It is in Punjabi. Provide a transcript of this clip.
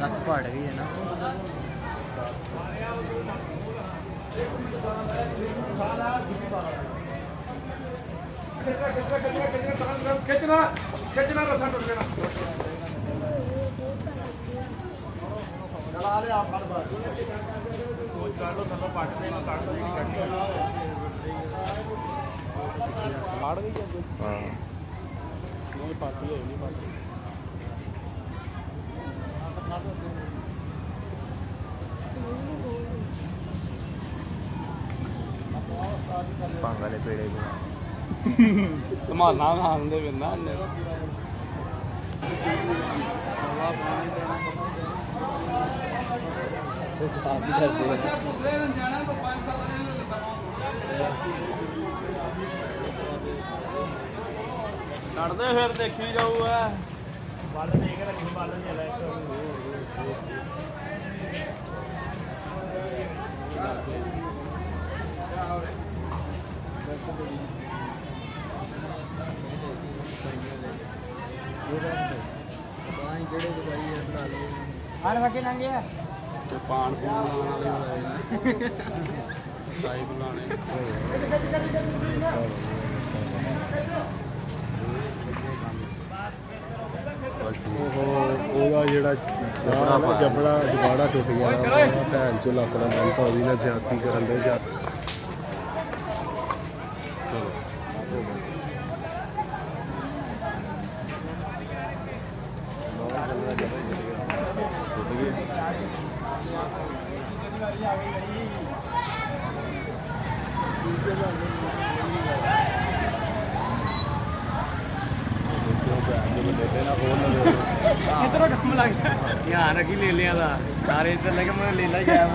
ਨੱਚ ਪੜ ਗਈ ਹੈ ਨਾ। ਖਿੱਚਣਾ ਖਿੱਚਣਾ ਰਸਾ ਟੁੱਟ ਜਾਣਾ। ਚਲਾ ਲਿਆ ਫੜ ਬਾਰ ਕੋਈ ਕੱਢ ਲੋ ਥੱਲੋਂ ਪੱਟ ਦੇ ਨਾ ਕੱਢ ਲੋ ਜਿਹੜੀ ਕੱਢਣੀ ਫੜ ਗਈ ਅੱਗੇ ਹਾਂ। ਨਹੀਂ ਪੱਟ ਲਈ ਨਹੀਂ ਪੱਟ ਭੰਗ ਵਾਲੇ ਪੇੜੇ ਬਣਾ ਧਮਾਨਾ ਖਾਂਦੇ ਬਿੰਨਾ ਅੰਨੇ ਸੱਚ ਹੀ ਕਰਦੇ ਆ। ਲੜਦੇ ਫਿਰ ਦੇਖੀ ਜਾਊਗਾ ਵੱਲ ਦੇ ਕੇ ਰੱਖੀ ਵੱਲ ਨਹੀਂ ਲੈ ਪਤਾ ਨਹੀਂ ਕਿਹੜੇ ਦਵਾਈ ਹੈ ਬਣਾ ਲਓ ਆਣ ਵਕੇ ਨੰਗੇ ਆ। ਤੇ ਪਾਣ ਪੂਣ ਵਾਲੇ ਵਾਲੇ ਸਾਈ ਬੁਲਾਣੇ ਉਹ ਉਹਦਾ ਜਿਹੜਾ ਜਬੜਾ ਜਬੜਾ ਜਬਾੜਾ ਟੁੱਟ ਗਿਆ ਭੈਣ ਚੋ ਲੱਕ ਦਾ ਤਾਂ ਉਹਦੀ ਨਾਲ ਜ਼ਿਆਦਤੀ ਕਰਨ ਦੇ ਜਾ ਇਧਰੋਂ ਕੰਮ ਲੱਗ ਗਿਆ ਧਿਆਨ ਰੱਖੀ ਲੈ ਲਿਆ ਦਾ। ਸਾਰੇ ਇੱਧਰ ਲੈ ਕੇ ਮੈਂ ਲੈ ਲਾ ਗਿਆ